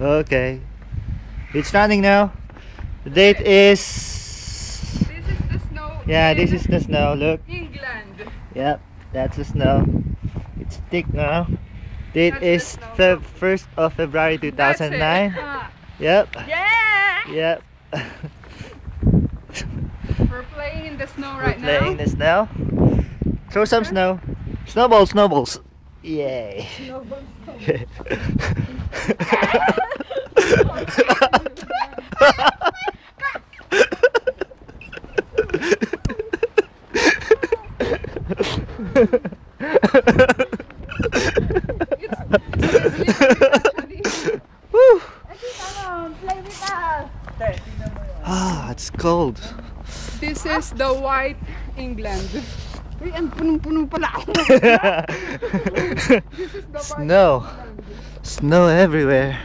Okay. It's running now. The date is. This is the snow. Yeah, this is the snow. Look. England. Yep, that's the snow. It's thick now. Date That's is the first of February 2009. Ah, Yep. yeah. Yep. We're playing in the snow We're right playing in the snow. Throw some snow. Snowballs, snowballs. Yay. Woo. Come Ah, it's cold. This is the white England. Uy, ang punong-puno pala ako. This is the white Snow. Snow everywhere.